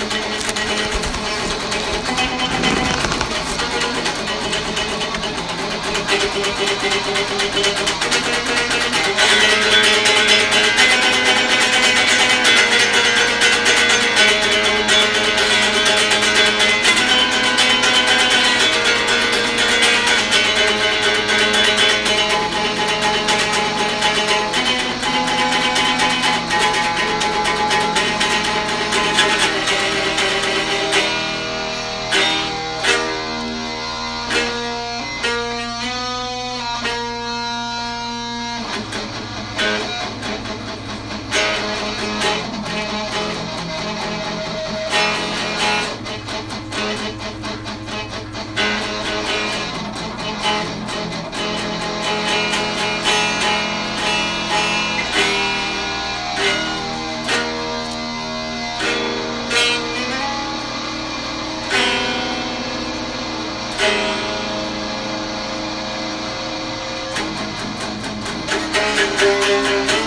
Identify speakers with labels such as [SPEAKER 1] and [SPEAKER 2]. [SPEAKER 1] Thank you. Música